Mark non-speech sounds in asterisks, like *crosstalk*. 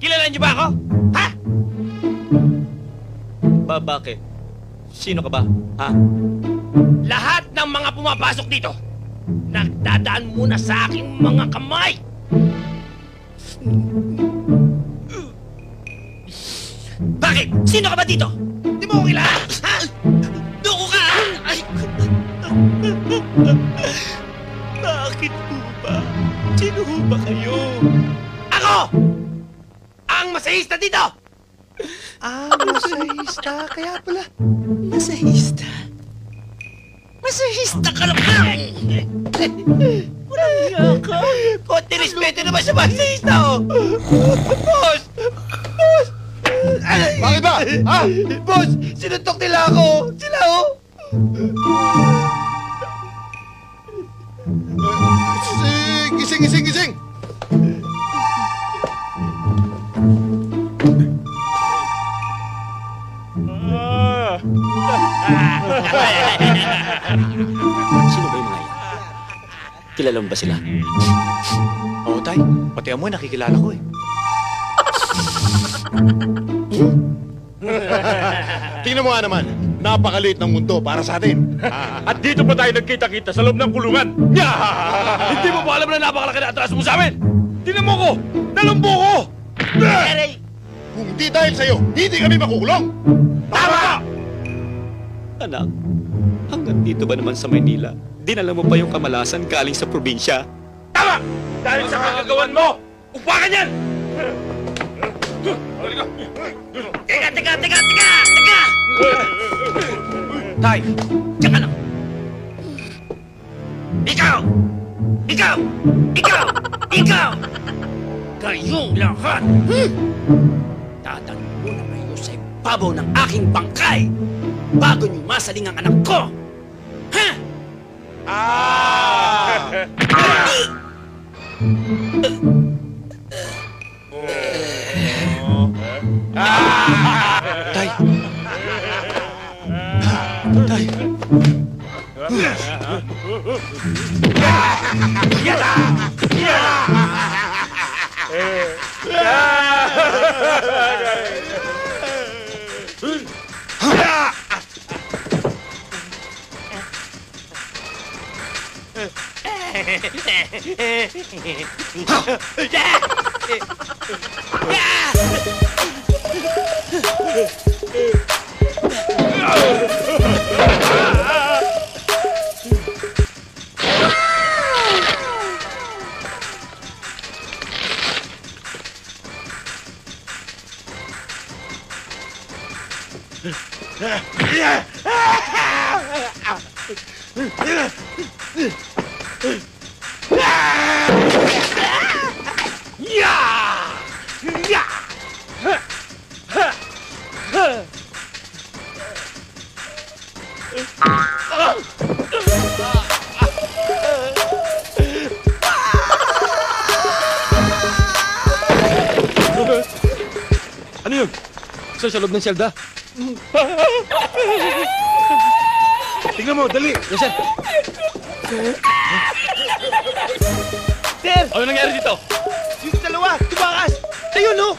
Kilala niyo ba ako? Ha? Ba, bakit? Sino ka ba? Ha? Lahat ng mga pumapasok dito, nagdadaan muna sa aking mga kamay. Bakit? Sino ka ba dito? Di mo ko kilala? Ha? Duko ka! Ay! Bakit po ba? Sino ho ba kayo? Ako! Ang masahista dito! Ah, masahista. Kaya pala, masahista. Masahista ka lang! Walang hiya ka! Konti respeto naman sa masahista, oh! Boss! Boss! Ay! Bakit ba? Ha? Boss! Sinuntok nila ako! Sila, oh! Gising, gising, gising! Sino ba yung mga yan? Kilala mo ba sila? Oo, tay. Pati amoy nakikilala ko eh. Tingnan mo nga naman, napakaliit ng mundo para sa atin. *laughs* At dito pa tayo nagkita-kita sa loob ng kulungan. *laughs* Hindi mo ba alam na napakalaki na atras mo sa amin? Tinan mo ko! Nalumbo ko! Aray! Kung di dahil sa'yo, hindi kami makukulong. Tama! Anak, hanggang dito ba naman sa Maynila? Dinala mo pa yung kamalasan galing sa probinsya? Tama! Dahil sa kagagawan mo, upakan yan! Teka, teka, teka, teka! Teka! Tay, Tsaka lang! Ikaw! Ikaw! Ikaw! Ikaw! Kayong lahat! Dadalhin muna kayo sa ibabaw ng aking bangkay bago niyo masaling ang anak ko! Ha? Ah! tay. Tay. Ano yun? Sa sa loob ng selda? Tingnan mo, dali! Nasaan? Sir! Ano nangyari dito? Yung dalawa! Tumakas! Ayun, no!